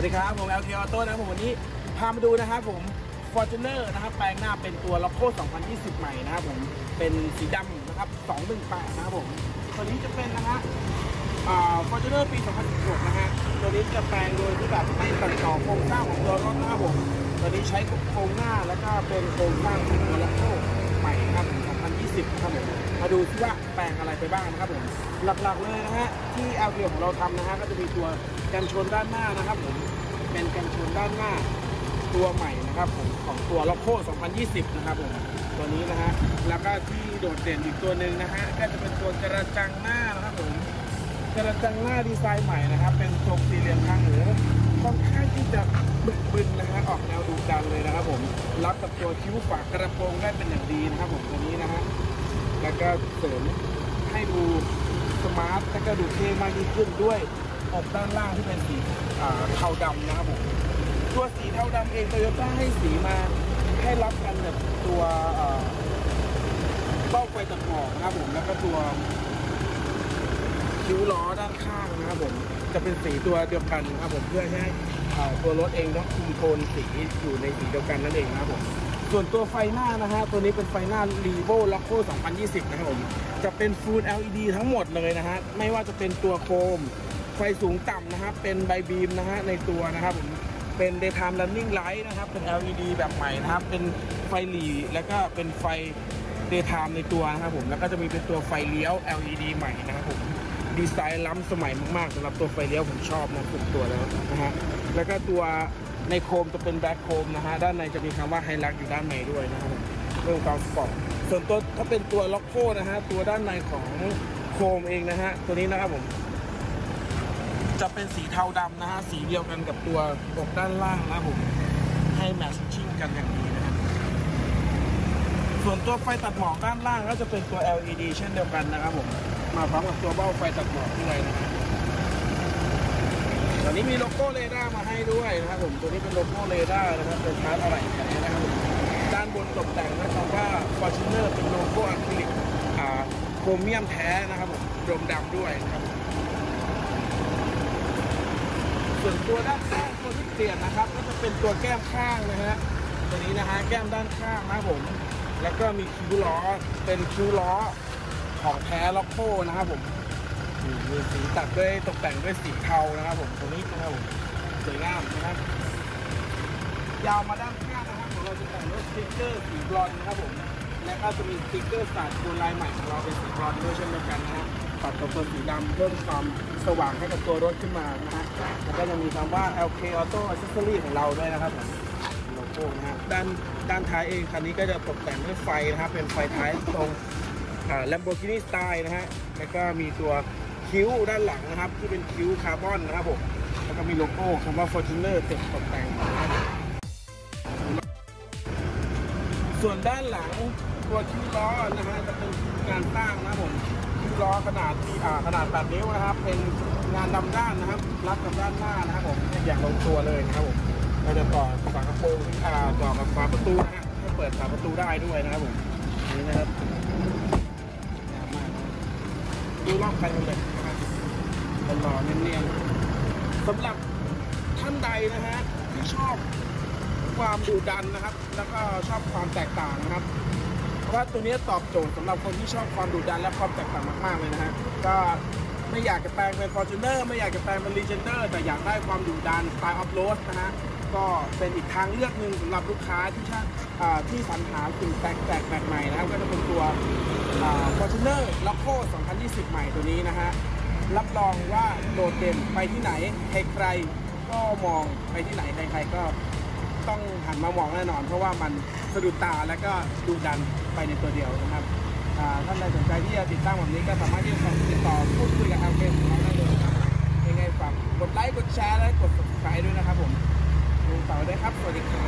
วัสดีครับผม LK Auto นะครับผมวันนี้พามาดูนะครับผม Fortuner นะครับแปลงหน้าเป็นตัว Loco 2020 ใหม่นะครับผมเป็นสีดำนะครับ218นะครับผมตัวนี้จะเป็นนะฮะอ่า Fortuner ปี 2016 นะฮะตัวนี้จะแปลงโดยที่แบบไม่ตัดต่อโครงสร้างของตัวรถนะครับผมตัวนี้ใช้โครงหน้าแล้วก็เป็นโครงสร้างของตัว Loco ใหม่นะครับ 2020นะครับผมมาดูซิว่าแปลงอะไรไปบ้างนะครับผมหลักๆเลยนะฮะที่ LK ของเราทำนะฮะก็จะมีตัวกันชนด้านหน้านะครับผมเป็นกันชนด้านหน้าตัวใหม่นะครับผมของตัว l o c o 2020 นะครับผมตัวนี้นะฮะแล้วก็ที่โดดเด่นอีกตัวหนึ่งนะฮะก็จะเป็นตัวกระจังหน้านะครับผมกระจังหน้าดีไซน์ใหม่นะครับ เป็นทรงสี่เหลี่ยมทางหูค่อนข้างที่จะบึกบึนนะฮะออกแนวดุดันเลยนะครับผมรับกับตัวคิ้วฝากระโปรงได้เป็นอย่างดีนะครับผมตัวนี้ ก็เสริมให้ดูสมาร์ทแล้วก็ดูเท่มากยิ่งขึ้นด้วยอกด้านล่างที่เป็นสีเทาดำนะครับผมตัวสีเทาดำเองโตโยต้าให้สีมาให้รับกันกับตัวเบ้าไฟตัดหมอกนะครับผมแล้วก็ตัวคิ้วล้อด้านข้างนะครับผมจะเป็นสีตัวเดียวกันนะครับผมเพื่อให้ตัวรถเองต้องคุมโทนสีอยู่ในสีเดียวกันนั่นเองนะครับผม ส่วนตัวไฟหน้านะฮะตัวนี้เป็นไฟหน้า r e v o l o c o 2020 นะครับผมจะเป็น Full LED ทั้งหมดเลยนะฮะไม่ว่าจะเป็นตัวโคม ไฟสูงต่ำนะครับเป็นไบบีมนะฮะในตัวนะครับผมเป็น daytime running light นะครับเป็น LED แบบใหม่นะครับเป็นไฟหลีแล้วก็เป็นไฟ daytime ในตัวนะครับผมแล้วก็จะมีเป็นตัวไฟเลี้ยว LED ใหม่นะครับผมดีไซน์ล้ำสมัยมากๆสำหรับตัวไฟเลี้ยวผมชอบนะทุกตัวแล้วนะฮะแล้วก็ตัวในโคมจะเป็นแบ็คโคมนะฮะ ด้านในจะมีคำว่า Hilux อยู่ด้านในด้วยนะครับเรื่องความสปอร์ตส่วนตัวถ้าเป็นตัว Rocco นะฮะ ตัวด้านในของโคมเองนะฮะ ตัวนี้นะครับผม จะเป็นสีเทาดำนะฮะ สีเดียวกันกับตัวอกด้านล่างนะครับผม ให้ matching กันอย่างดีนะฮะส่วนตัวไฟตัดหมอกด้านล่างก็จะเป็นตัว LED เช่นเดียวกันนะครับผม มาพร้อมกับตัวเบ้าไฟตัดหมอกด้วยนะฮะต อนนี้มีโลโก้เรดาร์มาให้ด้วยนะครับผมตัวนี้เป็นโลโก้เรดาร์นะครับเป็นชาร์จอะไรแท้นะครับด้านบนตกแต่งด้วยคำว่า Fortuner เป็นโลโก้อะคริลิกอ่าโครเมียมแท้นะครับผมโดมดำด้วยนะครับ ส่วนตัวด้านข้างตัวที่เปลี่ยนนะครับ ก็จะเป็นตัวแก้มข้างนะฮะตัวนี้นะฮะแก้มด้านข้างนะครับผม แล้วก็มีคิ้วล้อเป็นคิ้วล้อของแท้ Rocco นะครับผม มีสีตัดด้วยตกแต่งด้วยสีเทานะครับผมตัวนี้นะครับผมสวยงามนะครับ ยาวมาด้านข้างนะครับของเราจะแต่งด้วยสติ๊กเกอร์สีบลอนด์นะครับผมและก็จะมีสติ๊กเกอร์สาดโคนลายใหม่ของเราเป็นสีบลอนด์ด้วยเช่นเดียวกันนะฮะตัดกับตัวสีดำเพิ่มความสว่างให้กับตัวรถขึ้นมานะฮะแล้วก็ยังมีคำว่า LK Auto Accessory ของเราด้วยนะครับผมโลโก้นะฮะด้านด้านท้ายเองคันนี้ก็จะตกแต่งด้วยไฟนะครับเป็นไฟท้ายตรง Lamborghini Style นะฮะแล้วก็มีตัว คิ้วด้านหลังนะครับ ที่เป็นคิ้วคาร์บอนนะครับผมแล้วก็มีโลโก้คำว่า Fortuner ติดตกแต่งนะครับส่วนด้านหลังตัวคิ้วล้อนะฮะจะเป็นงานสร้างนะครับผมคิ้วล้อขนาดที่อ่าขนาด 8 นิ้วนะครับ เป็นงานดำด้านนะครับ รับกับด้านหน้านะครับผมอย่างลงตัวเลยนะครับผมเราจะต่อฝากระโปรงอ่าต่อกับฝาประตูนะฮะให้เปิดฝาประตูได้ด้วยนะครับผมนี่นะครับงามมากดูรอบคันกันเลย หล่อๆเนียนๆสำหรับท่านใดนะฮะที่ชอบความดุดันนะครับ แล้วก็ชอบความแตกต่างนะครับ เพราะว่าตัวนี้ตอบโจทย์สำหรับคนที่ชอบความดุดันและความแตกต่างมากๆเลยนะฮะก็ไม่อยากจะแปลงเป็น Fortuner ไม่อยากจะแปลงเป็น Legender แต่อยากได้ความดุดันสไตล์ออฟโรดนะฮะก็เป็นอีกทางเลือกหนึ่งสำหรับลูกค้าที่ชอ่าที่สรรหาสิ่งแปลกแปลกแปลกใหม่นะครับก็จะเป็นตัวอ่า Fortuner Loco 2020 ใหม่ตัวนี้นะฮะ รับรองว่าโดดเด่นไปที่ไหนใครใครก็มองไปที่ไหนใครใครก็ต้องหันมามองแน่นอน เพราะว่ามันสะดุดตาและก็ดูดันไปในตัวเดียวนะครับท่านใดสนใจที่จะติดตั้งแบบนี้ก็สามารถที่จะติดต่อพูดคุยกับทางเพจของเราได้เลยครับยังไงฝากกดไลค์กดแชร์และกด subscribe ด้วยนะครับผมดูต่อได้ครับสวัสดีครับ